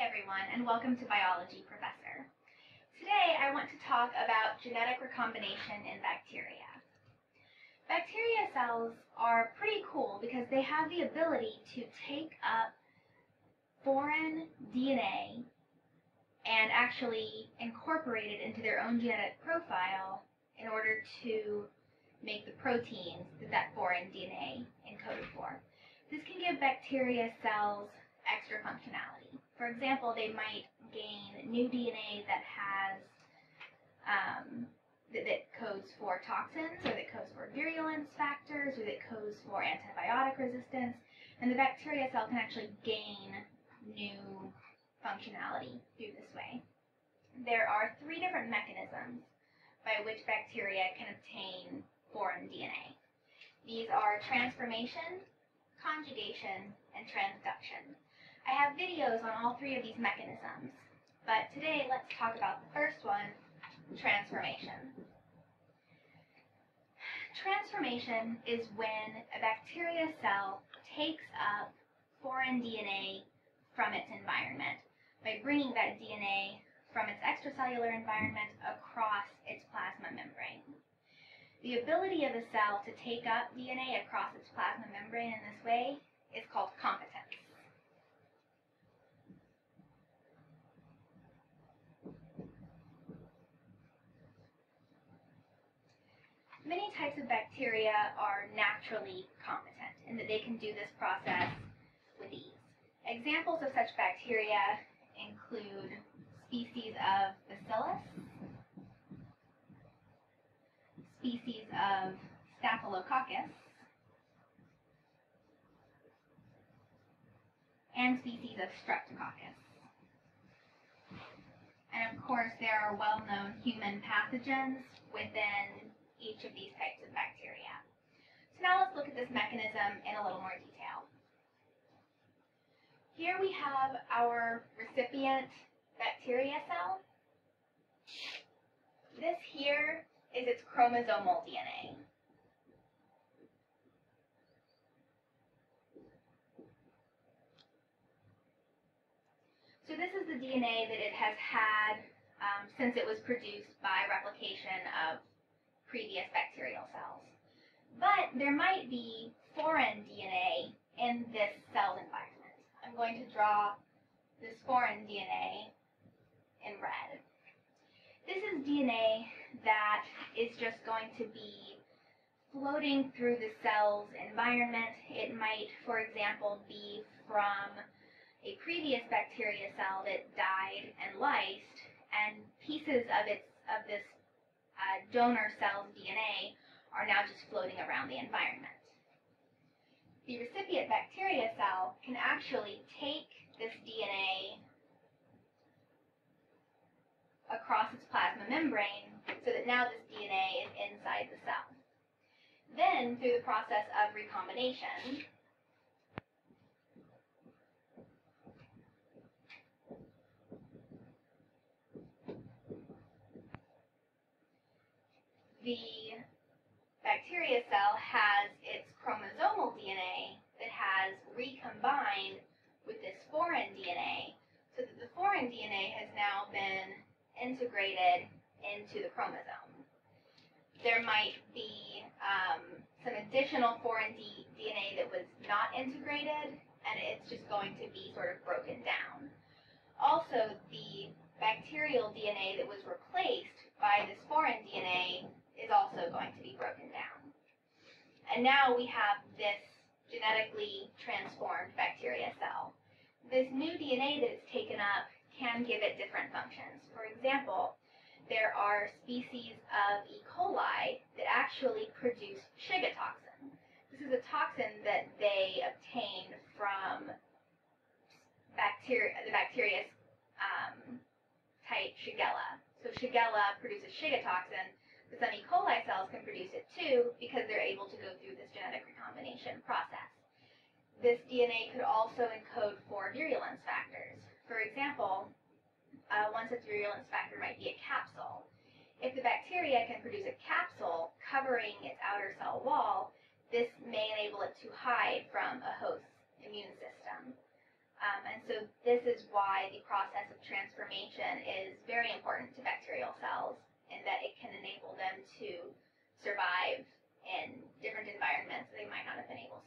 everyone, and welcome to Biology Professor. Today I want to talk about genetic recombination in bacteria. Bacteria cells are pretty cool because they have the ability to take up foreign DNA and actually incorporate it into their own genetic profile in order to make the proteins that that foreign DNA encoded for. This can give bacteria cells extra functionality. For example, they might gain new DNA that has um, that, that, codes for toxins, or that codes for virulence factors, or that codes for antibiotic resistance, and the bacteria cell can actually gain new functionality through this way. There are three different mechanisms by which bacteria can obtain foreign DNA. These are transformation, conjugation, and transduction. I have videos on all three of these mechanisms, but today let's talk about the first one, transformation. Transformation is when a bacteria cell takes up foreign DNA from its environment by bringing that DNA from its extracellular environment across its plasma membrane. The ability of a cell to take up DNA across its plasma membrane in this way is called competence. Types of bacteria are naturally competent in that they can do this process with ease. Examples of such bacteria include species of Bacillus, species of Staphylococcus, and species of Streptococcus. And of course, there are well-known human pathogens within each of these types of bacteria. So now let's look at this mechanism in a little more detail. Here we have our recipient bacteria cell. This here is its chromosomal DNA. So this is the DNA that it has had um, since it was produced by replication of previous bacterial cells. But there might be foreign DNA in this cell environment. I'm going to draw this foreign DNA in red. This is DNA that is just going to be floating through the cell's environment. It might, for example, be from a previous bacteria cell that died and lysed, and pieces of its of this uh, donor cell's DNA are now just floating around the environment. The recipient bacteria cell can actually take this DNA across its plasma membrane so that now this DNA is inside the cell. Then, through the process of recombination, the bacteria cell has its chromosomal DNA that has recombined with this foreign DNA so that the foreign DNA has now been integrated into the chromosome. There might be um, some additional foreign D DNA that was not integrated and it's just going to be sort of broken down. Also, the bacterial DNA that was replaced by this foreign DNA is also going to be broken down. And now we have this genetically transformed bacteria cell. This new DNA that is taken up can give it different functions. For example, there are species of E. coli that actually produce Shiga toxin. This is a toxin that they obtain from bacteria, the bacteria um, type Shigella. So Shigella produces Shiga toxin, but some E. coli cells can produce it too because they're able to go through this genetic recombination process. This DNA could also encode for virulence factors. For example, uh, one such virulence factor might be a capsule. If the bacteria can produce a capsule covering its outer cell wall, this may enable it to hide from a host's immune system. Um, and so this is why the process of transformation is very important to bacterial cells and that it can enable them to survive in different environments that they might not have been able